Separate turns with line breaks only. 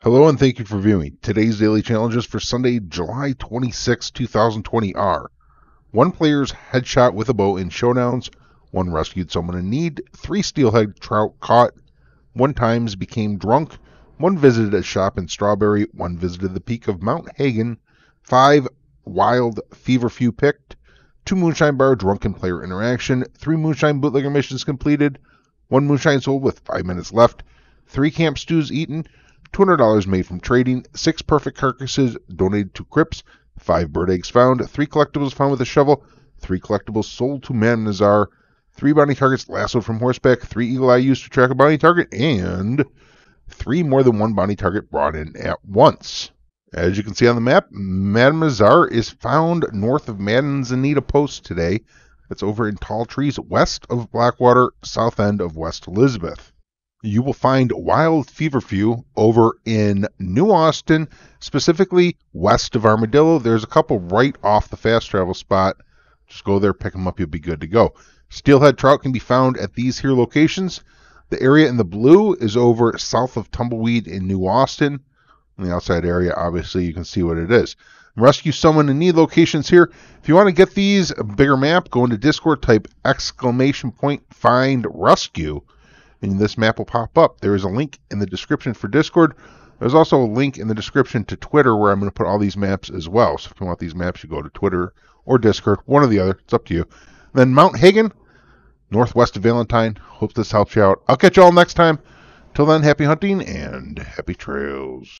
Hello and thank you for viewing. Today's daily challenges for Sunday, July 26, 2020 are one player's headshot with a bow in showdowns, one rescued someone in need, three steelhead trout caught, one times became drunk, one visited a shop in Strawberry, one visited the peak of Mount Hagen, five wild feverfew picked, two moonshine bar drunken player interaction, three moonshine bootlegger missions completed, one moonshine sold with five minutes left, three camp stews eaten, $200 made from trading, 6 perfect carcasses donated to Cripps, 5 bird eggs found, 3 collectibles found with a shovel, 3 collectibles sold to Madam Nazar, 3 bounty targets lassoed from horseback, 3 eagle eye used to track a bounty target, and 3 more than one bounty target brought in at once. As you can see on the map, Madam Nazar is found north of Manzanita Post today. That's over in Tall Trees, west of Blackwater, south end of West Elizabeth you will find wild feverfew over in New Austin, specifically west of Armadillo. There's a couple right off the fast travel spot. Just go there, pick them up, you'll be good to go. Steelhead trout can be found at these here locations. The area in the blue is over south of Tumbleweed in New Austin. In the outside area, obviously, you can see what it is. Rescue someone in need locations here. If you want to get these, a bigger map, go into Discord, type exclamation point find rescue and this map will pop up. There is a link in the description for Discord. There's also a link in the description to Twitter where I'm going to put all these maps as well. So if you want these maps, you go to Twitter or Discord, one or the other. It's up to you. Then Mount Hagen, northwest of Valentine. Hope this helps you out. I'll catch you all next time. Till then, happy hunting and happy trails.